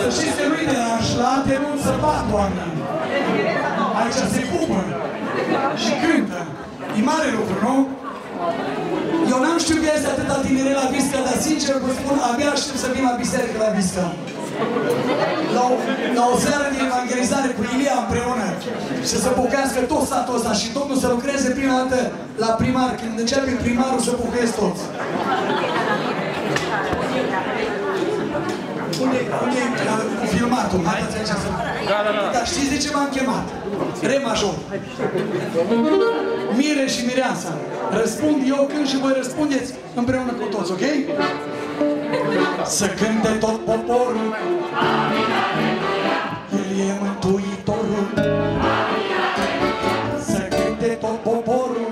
Să știți că nu-i de la șlate, nu să bat oameni. Aici se pupă și cântă. E mare lucru, nu? Eu n-am știut că este atâta tinere la Visca, dar sincer vă spun, abia aștept să vin la biserică la Visca. La o, la o seară de evangelizare cu Ilia împreună și să pocăiască tot satul ăsta și Domnul să lucreze prima dată la primar. Când începe primarul să pocăiesc toți. Unde, unde e uh, filmatul? Haideți aici să... Da, da, da. Dar știți de ce m-am chemat? Re major. Mire și Mireasa. Răspund eu când și voi răspundeți împreună cu toți, ok? Să cânte tot poporul. El e Mântuitorul. Să cânte tot poporul.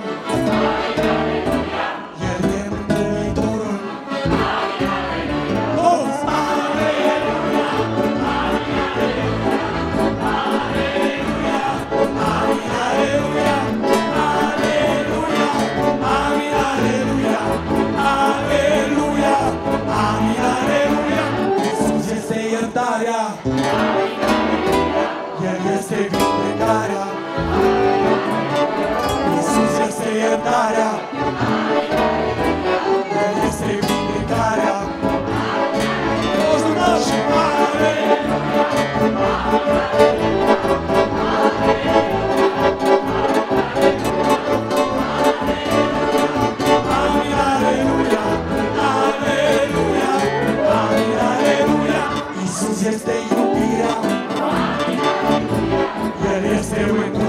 doing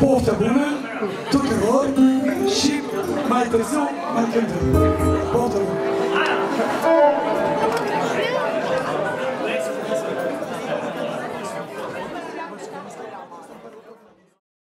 Poofta Bloemen, Toeter Hoorn, Sheep, Michael Zoe, Michael Doe. Boterham.